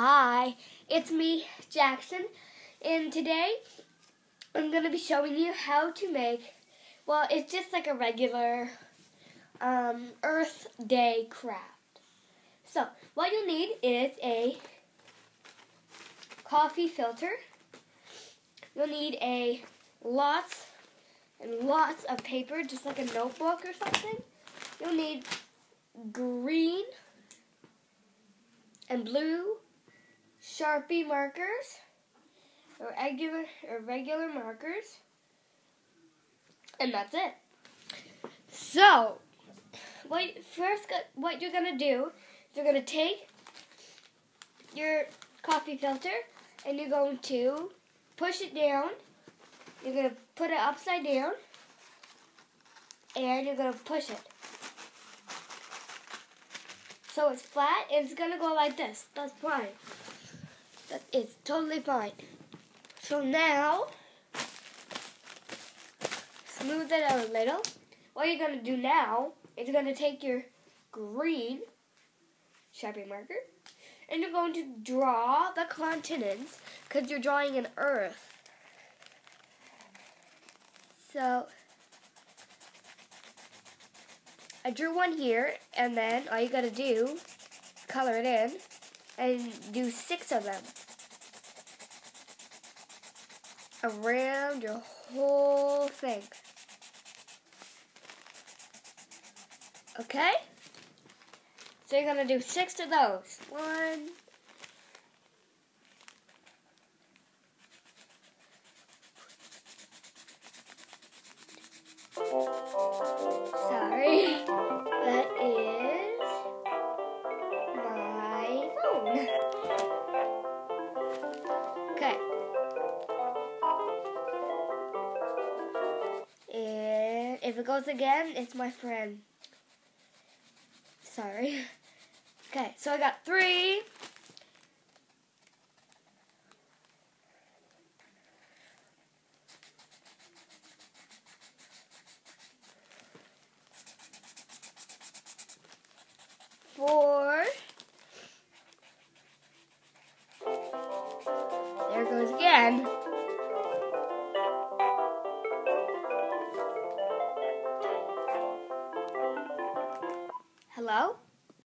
Hi, it's me, Jaxon, and today I'm going to be showing you how to make, well, it's just like a regular um, Earth Day craft. So, what you'll need is a coffee filter. You'll need a lots and lots of paper, just like a notebook or something. You'll need green and blue Sharpie markers or regular or regular markers. And that's it. So, what first what you're going to do is you're going to take your coffee filter and you're going to push it down. You're going to put it upside down and you're going to push it. So it's flat and it's going to go like this. That's fine. Is totally fine. So now, smooth it out a little. What you're going to do now is you're going to take your green Sharpie marker and you're going to draw the continents because you're drawing an earth. So, I drew one here, and then all you gotta do, is color it in, and do six of them around your whole thing. Okay? So you're going to do six of those. One, Sorry. That is my phone. Okay. If it goes again, it's my friend. Sorry. Okay, so I got three. Four. There goes again. Hello?